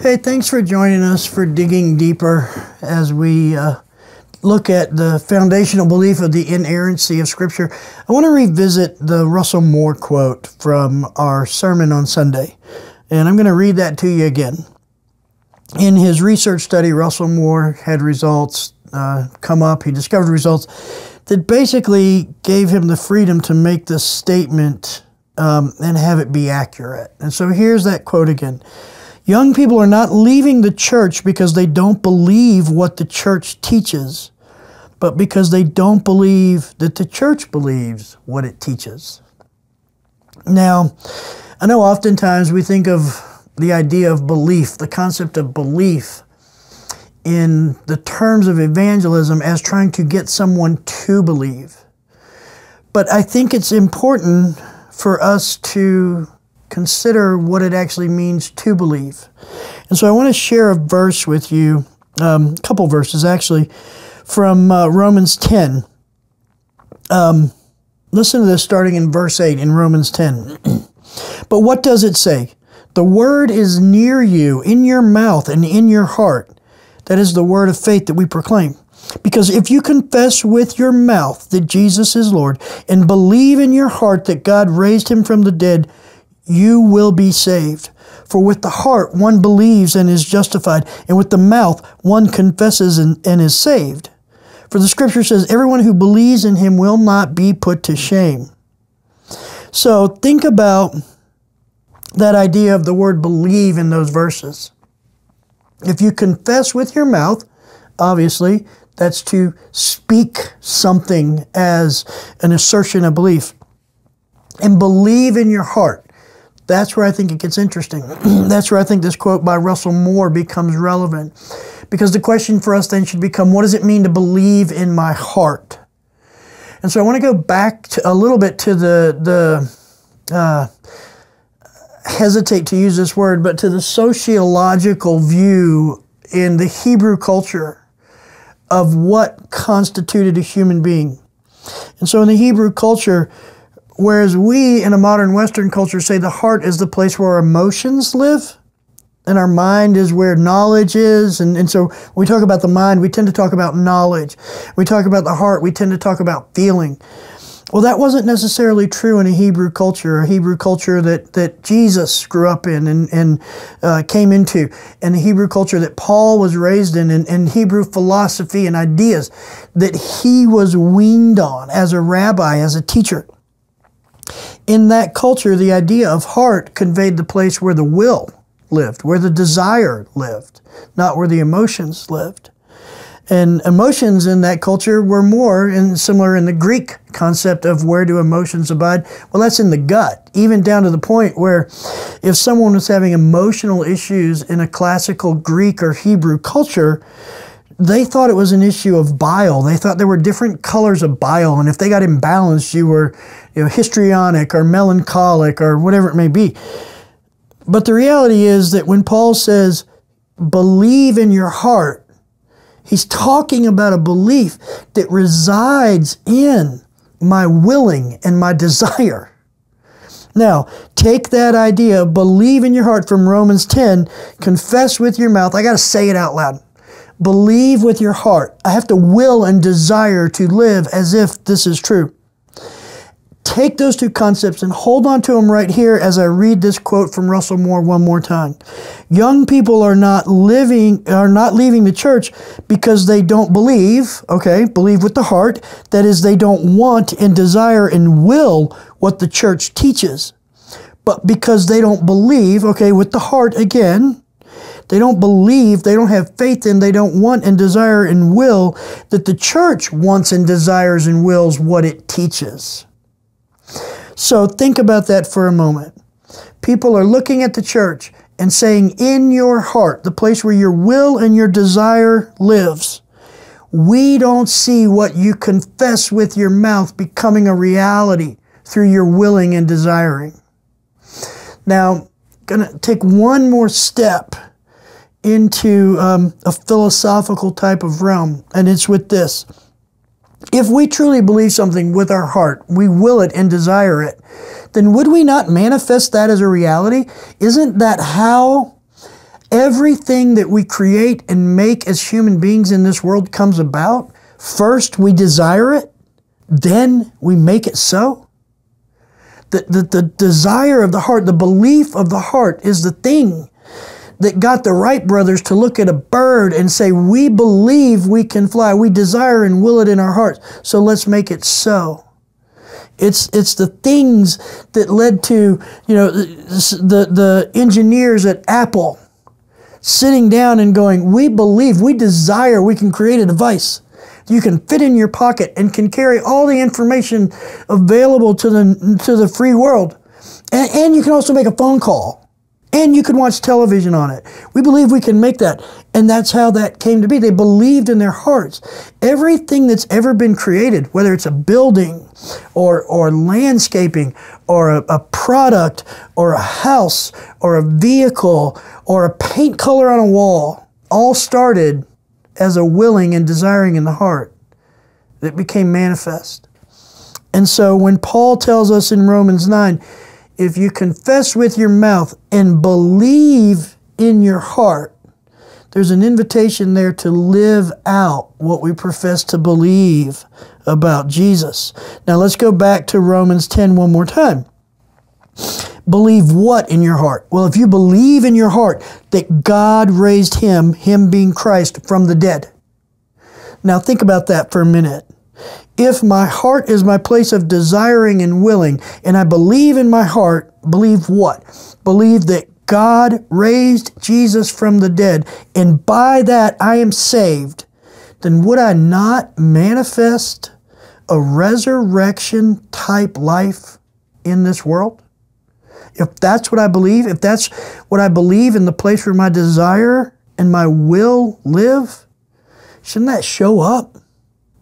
Hey, thanks for joining us for digging deeper as we uh, look at the foundational belief of the inerrancy of Scripture. I want to revisit the Russell Moore quote from our sermon on Sunday, and I'm going to read that to you again. In his research study, Russell Moore had results uh, come up. He discovered results that basically gave him the freedom to make this statement um, and have it be accurate. And so here's that quote again. Young people are not leaving the church because they don't believe what the church teaches, but because they don't believe that the church believes what it teaches. Now, I know oftentimes we think of the idea of belief, the concept of belief, in the terms of evangelism as trying to get someone to believe. But I think it's important for us to consider what it actually means to believe. And so I want to share a verse with you, um, a couple verses actually, from uh, Romans 10. Um, listen to this starting in verse 8 in Romans 10. but what does it say? The word is near you, in your mouth and in your heart. That is the word of faith that we proclaim. Because if you confess with your mouth that Jesus is Lord and believe in your heart that God raised him from the dead, you will be saved. For with the heart one believes and is justified, and with the mouth one confesses and, and is saved. For the scripture says, Everyone who believes in him will not be put to shame. So think about that idea of the word believe in those verses. If you confess with your mouth, obviously, that's to speak something as an assertion of belief. And believe in your heart. That's where I think it gets interesting. That's where I think this quote by Russell Moore becomes relevant. Because the question for us then should become what does it mean to believe in my heart? And so I want to go back to, a little bit to the, the uh, hesitate to use this word, but to the sociological view in the Hebrew culture of what constituted a human being. And so in the Hebrew culture, whereas we in a modern Western culture say the heart is the place where our emotions live, and our mind is where knowledge is. And, and so when we talk about the mind, we tend to talk about knowledge. we talk about the heart, we tend to talk about feeling. Well, that wasn't necessarily true in a Hebrew culture, a Hebrew culture that, that Jesus grew up in and, and uh, came into, and the Hebrew culture that Paul was raised in, and, and Hebrew philosophy and ideas that he was weaned on as a rabbi, as a teacher. In that culture, the idea of heart conveyed the place where the will lived, where the desire lived, not where the emotions lived. And emotions in that culture were more and similar in the Greek concept of where do emotions abide? Well, that's in the gut, even down to the point where if someone was having emotional issues in a classical Greek or Hebrew culture, they thought it was an issue of bile. They thought there were different colors of bile, and if they got imbalanced, you were you know, histrionic or melancholic or whatever it may be. But the reality is that when Paul says, believe in your heart, He's talking about a belief that resides in my willing and my desire. Now, take that idea, believe in your heart from Romans 10, confess with your mouth. I got to say it out loud. Believe with your heart. I have to will and desire to live as if this is true take those two concepts and hold on to them right here as I read this quote from Russell Moore one more time. Young people are not living are not leaving the church because they don't believe, okay? Believe with the heart, that is they don't want and desire and will what the church teaches. But because they don't believe, okay, with the heart again, they don't believe, they don't have faith in, they don't want and desire and will that the church wants and desires and wills what it teaches. So think about that for a moment. People are looking at the church and saying, in your heart, the place where your will and your desire lives, we don't see what you confess with your mouth becoming a reality through your willing and desiring. Now, going to take one more step into um, a philosophical type of realm, and it's with this. If we truly believe something with our heart, we will it and desire it, then would we not manifest that as a reality? Isn't that how everything that we create and make as human beings in this world comes about, first we desire it, then we make it so. The, the, the desire of the heart, the belief of the heart is the thing that got the Wright brothers to look at a bird and say, We believe we can fly. We desire and will it in our hearts. So let's make it so. It's, it's the things that led to, you know, the, the engineers at Apple sitting down and going, We believe, we desire, we can create a device you can fit in your pocket and can carry all the information available to the, to the free world. And, and you can also make a phone call and you can watch television on it. We believe we can make that. And that's how that came to be. They believed in their hearts. Everything that's ever been created, whether it's a building or, or landscaping or a, a product or a house or a vehicle or a paint color on a wall, all started as a willing and desiring in the heart that became manifest. And so when Paul tells us in Romans 9, if you confess with your mouth and believe in your heart, there's an invitation there to live out what we profess to believe about Jesus. Now let's go back to Romans 10 one more time. Believe what in your heart? Well, if you believe in your heart that God raised him, him being Christ, from the dead. Now think about that for a minute. If my heart is my place of desiring and willing, and I believe in my heart, believe what? Believe that God raised Jesus from the dead, and by that I am saved, then would I not manifest a resurrection type life in this world? If that's what I believe, if that's what I believe in the place where my desire and my will live, shouldn't that show up?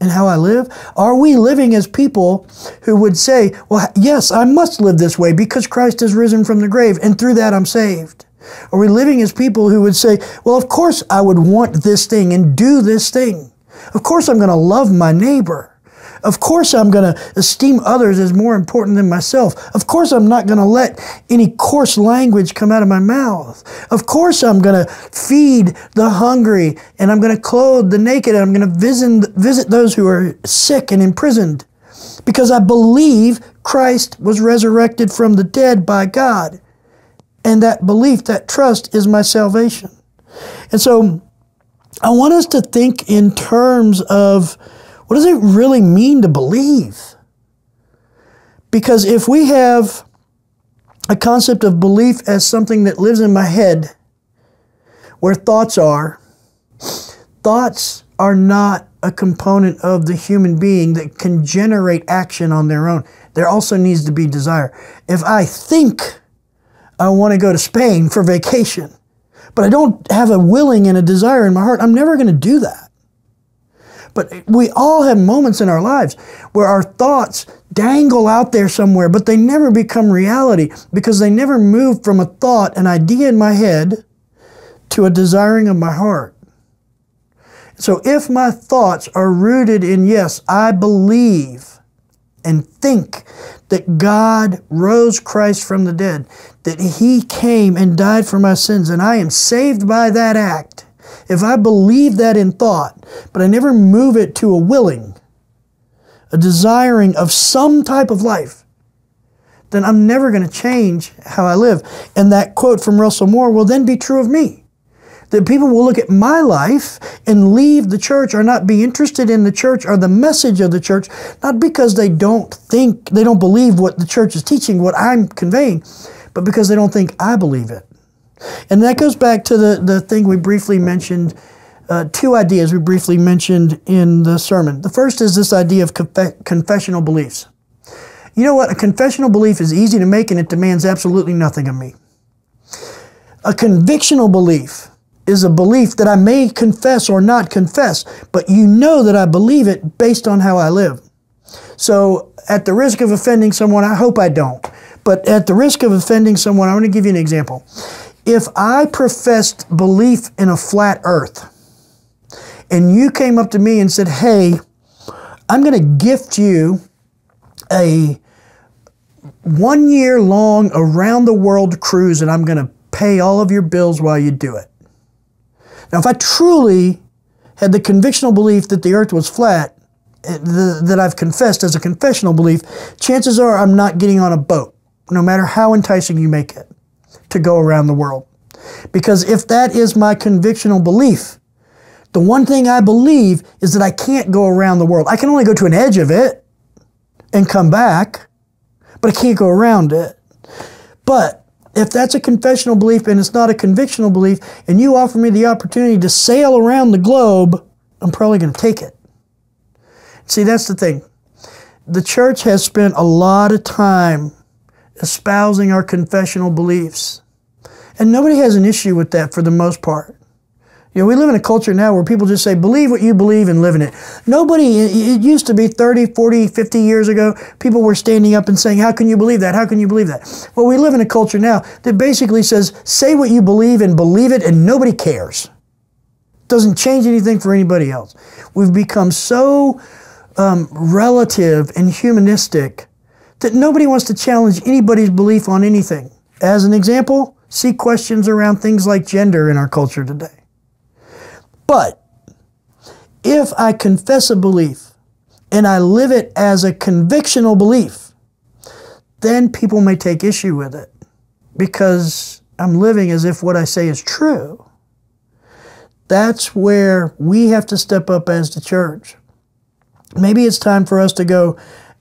And how I live? Are we living as people who would say, well, yes, I must live this way because Christ has risen from the grave and through that I'm saved? Are we living as people who would say, well, of course I would want this thing and do this thing? Of course I'm going to love my neighbor. Of course, I'm going to esteem others as more important than myself. Of course, I'm not going to let any coarse language come out of my mouth. Of course, I'm going to feed the hungry and I'm going to clothe the naked and I'm going to visit, visit those who are sick and imprisoned because I believe Christ was resurrected from the dead by God. And that belief, that trust is my salvation. And so I want us to think in terms of what does it really mean to believe? Because if we have a concept of belief as something that lives in my head, where thoughts are, thoughts are not a component of the human being that can generate action on their own. There also needs to be desire. If I think I want to go to Spain for vacation, but I don't have a willing and a desire in my heart, I'm never going to do that. But we all have moments in our lives where our thoughts dangle out there somewhere, but they never become reality because they never move from a thought, an idea in my head, to a desiring of my heart. So if my thoughts are rooted in, yes, I believe and think that God rose Christ from the dead, that He came and died for my sins, and I am saved by that act if I believe that in thought, but I never move it to a willing, a desiring of some type of life, then I'm never going to change how I live. And that quote from Russell Moore will then be true of me. That people will look at my life and leave the church or not be interested in the church or the message of the church, not because they don't think, they don't believe what the church is teaching, what I'm conveying, but because they don't think I believe it. And that goes back to the, the thing we briefly mentioned, uh, two ideas we briefly mentioned in the sermon. The first is this idea of conf- confessional beliefs. You know what? A confessional belief is easy to make and it demands absolutely nothing of me. A convictional belief is a belief that I may confess or not confess, but you know that I believe it based on how I live. So, at the risk of offending someone, I hope I don't, but at the risk of offending someone, I want to give you an example if I professed belief in a flat earth and you came up to me and said, Hey, I'm going to gift you a one year long around the world cruise and I'm going to pay all of your bills while you do it. Now, if I truly had the convictional belief that the earth was flat, eh, I've confessed as a confessional belief, chances are I'm not getting on a boat, no matter how enticing you make it, to go around the world. Because if that is my convictional belief, the one thing I believe is that I can't go around the world. I can only go to an edge of it and come back, but I can't go around it. But if that's a confessional belief and it's not a convictional belief, and you offer me the opportunity to sail around the globe, I'm probably going to take it. See, that's the thing. The church has spent a lot of time espousing our confessional beliefs. And nobody has an issue with that for the most part. You know, we live in a culture now where people just say, believe what you believe and live in it. Nobody, it used to be 30, 40, 50 years ago, people were standing up and saying, how can you believe that? How can you believe that? Well, we live in a culture now that basically says, say what you believe and believe it and nobody cares. Doesn't change anything for anybody else. We've become so um, relative and humanistic that nobody wants to challenge anybody's belief on anything. As an example, see questions around things like gender in our culture today. But if I confess a belief and I live it as a convictional belief, then people may take issue with it because I'm living as if what I say is true. That's where we have to step up as the church. Maybe it's time for us to go,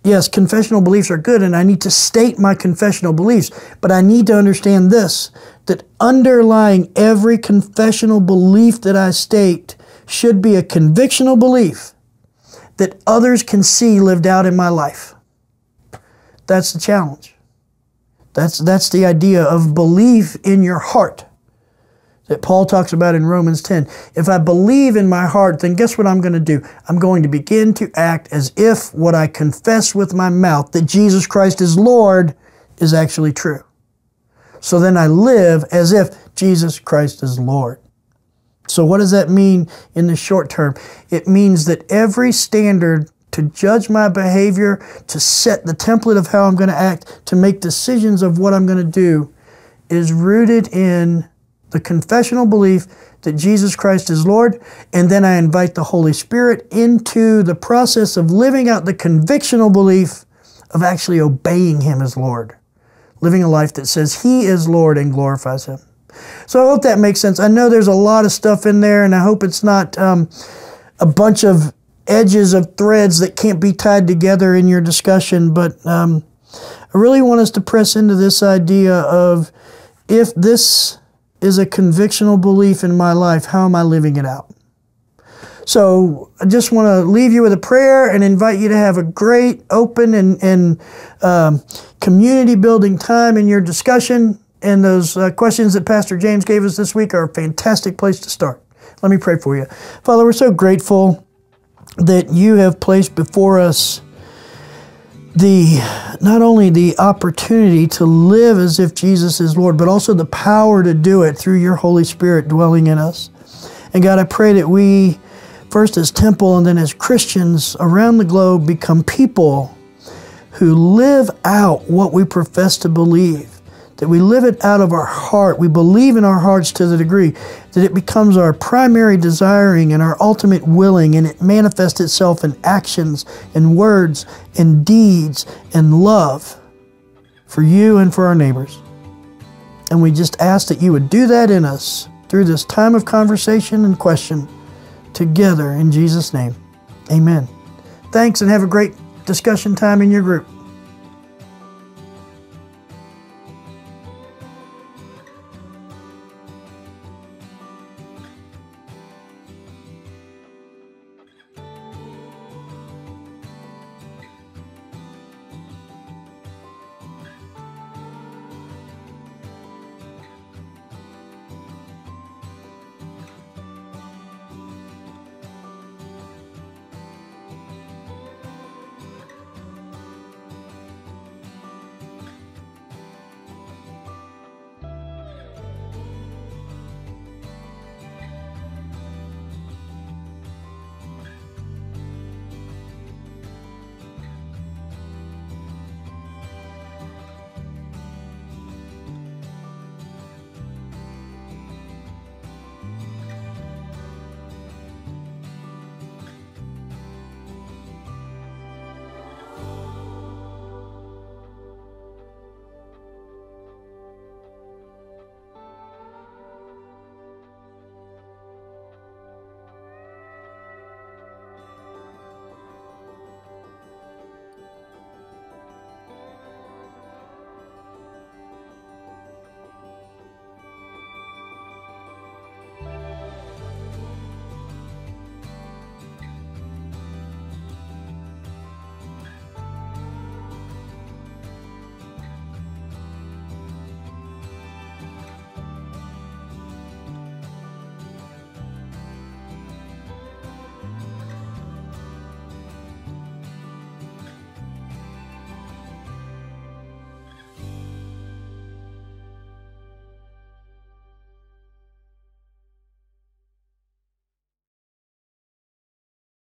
yes, confessional beliefs are good, and I need to state my confessional beliefs, but I need to understand this that underlying every confessional belief that I state should be a convictional belief that others can see lived out in my life. That's the challenge. That's, that's the idea of belief in your heart that Paul talks about in Romans 10. If I believe in my heart, then guess what I'm going to do? I'm going to begin to act as if what I confess with my mouth, that Jesus Christ is Lord, is actually true. So then I live as if Jesus Christ is Lord. So, what does that mean in the short term? It means that every standard to judge my behavior, to set the template of how I'm going to act, to make decisions of what I'm going to do, is rooted in the confessional belief that Jesus Christ is Lord. And then I invite the Holy Spirit into the process of living out the convictional belief of actually obeying Him as Lord living a life that says He is Lord and glorifies Him. So I hope that makes sense. I know there's a lot of stuff in there, and I hope it's not um, a bunch of edges of threads that can't be tied together in your discussion, but um, I really want us to press into this idea of if this is a convictional belief in my life, how am I living it out? So I just want to leave you with a prayer and invite you to have a great, open, and, and um, community building time in your discussion. And those uh, questions that Pastor James gave us this week are a fantastic place to start. Let me pray for you. Father, we're so grateful that you have placed before us the not only the opportunity to live as if Jesus is Lord, but also the power to do it through your Holy Spirit dwelling in us. And God, I pray that we first as temple and then as Christians around the globe become people who live out what we profess to believe. That we live it out of our heart. We believe in our hearts to the degree that it becomes our primary desiring and our ultimate willing, and it manifests itself in actions and words and deeds and love for you and for our neighbors. And we just ask that you would do that in us through this time of conversation and question together in Jesus' name. Amen. Thanks and have a great discussion time in your group.